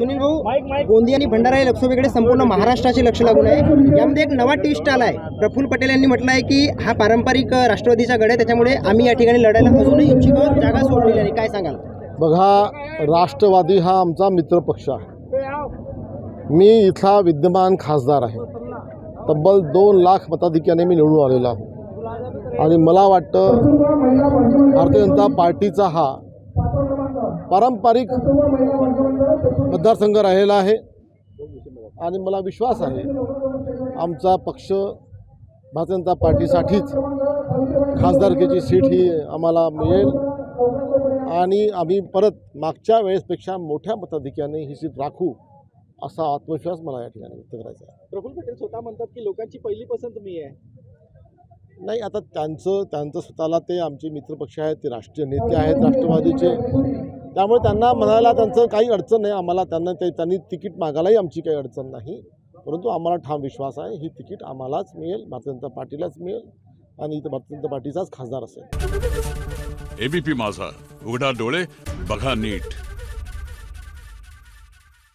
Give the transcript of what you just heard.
सुनील भाऊ गोंदिया आणि भंडारा या लोकसभेकडे संपूर्ण महाराष्ट्राचे लक्ष लागून आहे. यामध्ये एक नवा ट्विस्ट आला आहे प्रफुल्ल पटेल यांनी म्हटलं आहे की हा पारंपरिक राष्ट्रवादीचा गड आहे. त्याच्यामुळे आम्ही या ठिकाणी लढायला अजूनही इच्छुक जागा सोडलेली नाही काय सांगाल? बघा राष्ट्रवादी हा आमचा मित्रपक्ष आहे. मी इथला विद्यमान खासदार आहे. तब्बल दोन लाख मताधिक्याने मी निवडून आलेलो आहे. आणि मला वाटतं भारतीय जनता पार्टीचा हा पारंपरिक मतदारसंघ राहिलेला आहे. आणि मला विश्वास आहे आमचा पक्ष भारतीय जनता पार्टीसाठीच खासदारकीची सीट ही आम्हाला मिळेल. आणि आम्ही परत मागच्या वेळेसपेक्षा मोठ्या मताधिक्याने ही सीट राखू असा आत्मविश्वास मला या ठिकाणी व्यक्त करायचा आहे. प्रफुल्ल पटेल स्वतः म्हणतात की लोकांची पहिली पसंत मी आहे. नाही आता त्यांचं त्यांचं स्वतःला ते आमचे मित्रपक्ष आहेत ते राष्ट्रीय नेते आहेत राष्ट्रवादीचे. त्यामुळे त्यांना म्हणायला त्यांचं काही अडचण नाही. आम्हाला त्यांना ते त्यांनी तिकीट मागायलाही आमची काही अडचण नाही. परंतु आम्हाला ठाम विश्वास आहे. ही तिकीट आम्हालाच मिळेल भारतीय जनता पार्टीलाच मिळेल आणि इथं भारतीय जनता पार्टीचाच खासदार असेल. एबीपी माझा. उघडा डोळे बघा नीट.